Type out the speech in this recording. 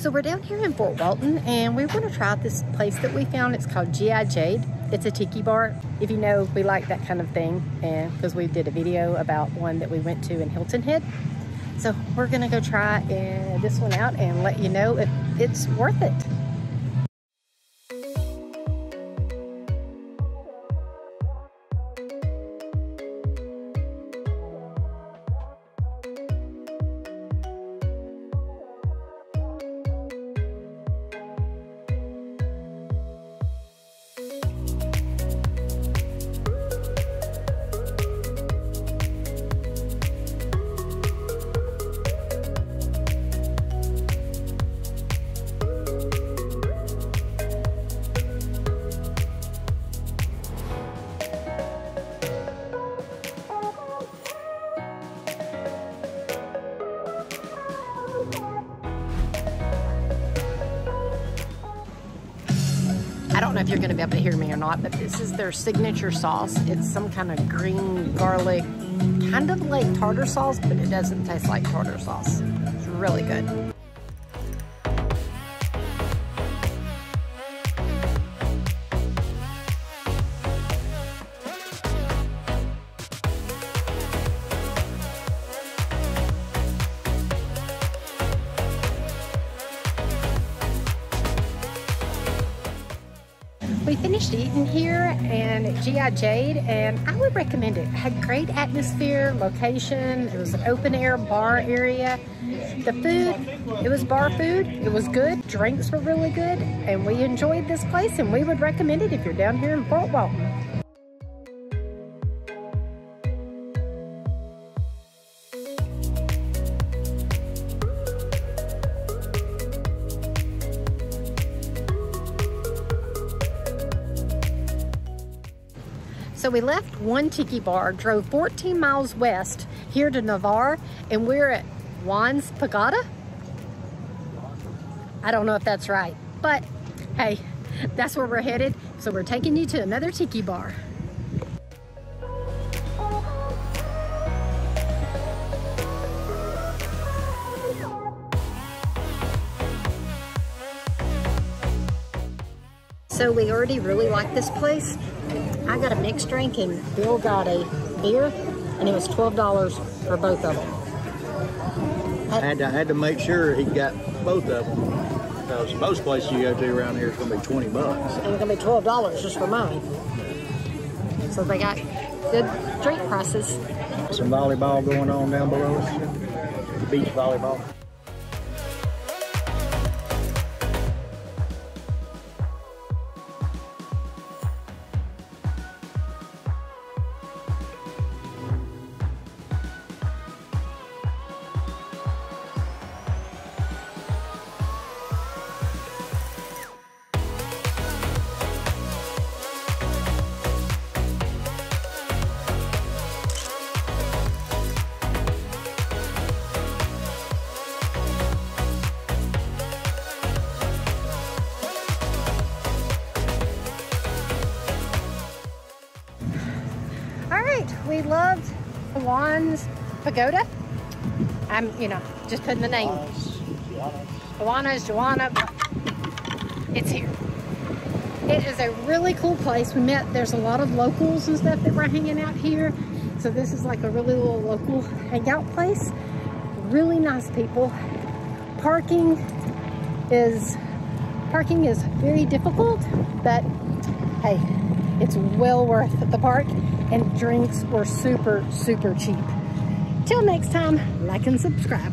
So we're down here in Fort Walton and we want to try this place that we found. It's called G.I. Jade. It's a tiki bar. If you know, we like that kind of thing and because we did a video about one that we went to in Hilton Head. So we're gonna go try uh, this one out and let you know if it's worth it. I don't know if you're gonna be able to hear me or not, but this is their signature sauce. It's some kind of green garlic, kind of like tartar sauce, but it doesn't taste like tartar sauce. It's really good. We finished eating here and GI Jade and I would recommend it. it. Had great atmosphere, location, it was an open air bar area. The food, it was bar food, it was good, drinks were really good, and we enjoyed this place and we would recommend it if you're down here in Fort Walton. So we left one tiki bar, drove 14 miles west here to Navarre, and we're at Juan's Pagoda. I don't know if that's right, but hey, that's where we're headed. So we're taking you to another tiki bar. So we already really like this place. I got a mixed drink and Bill got a beer and it was $12 for both of them. I had to, I had to make sure he got both of them. Because most places you go to around here is going to be 20 bucks. And it's gonna be $12 just for mine. So they got good drink prices. Some volleyball going on down below us. Beach volleyball. We loved Juan's Pagoda. I'm, you know, just putting the name. Juana's, Juana. It's here. It is a really cool place. We met, there's a lot of locals and stuff that were hanging out here. So this is like a really little local hangout place. Really nice people. Parking is, parking is very difficult, but hey, it's well worth the park and drinks were super, super cheap. Till next time, like and subscribe.